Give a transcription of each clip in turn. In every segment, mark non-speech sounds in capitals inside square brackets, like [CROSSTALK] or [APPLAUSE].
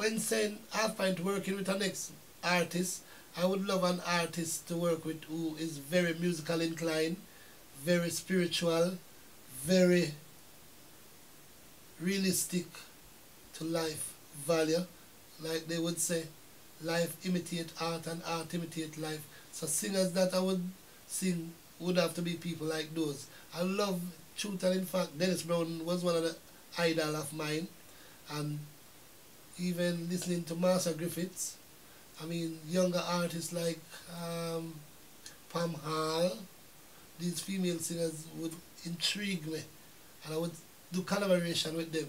when saying Half Pint working with an ex artist, I would love an artist to work with who is very musical inclined, very spiritual, very realistic to life value. Like they would say, life imitate art and art imitate life. So singers that I would sing would have to be people like those. I love truth and in fact Dennis Brown was one of the idol of mine and even listening to Marcia Griffiths I mean younger artists like um, Pam Hall these female singers would intrigue me and I would do collaboration with them.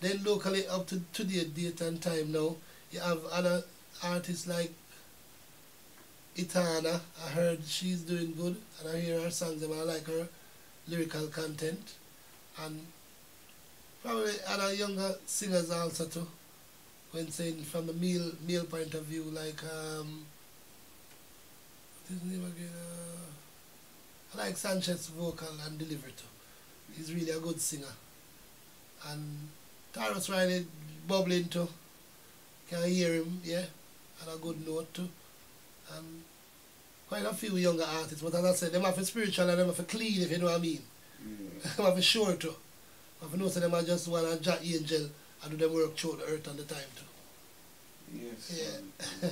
Then locally up to today date and time now you have other artists like Etana. I heard she's doing good and I hear her songs and I like her lyrical content. And probably other younger singers also too when saying from the male male point of view like um his name again? Uh, I like Sanchez's vocal and delivery too. He's really a good singer. And Tarrus Riley bubbling too. Can hear him? Yeah. And a good note too. And quite a few younger artists, but as I said, them have a spiritual and them have a clean, if you know what I mean. Mm. [LAUGHS] them have a sure too. Know, so them are just one and Jack Angel and do them work through the earth and the time too. Yes. Yeah.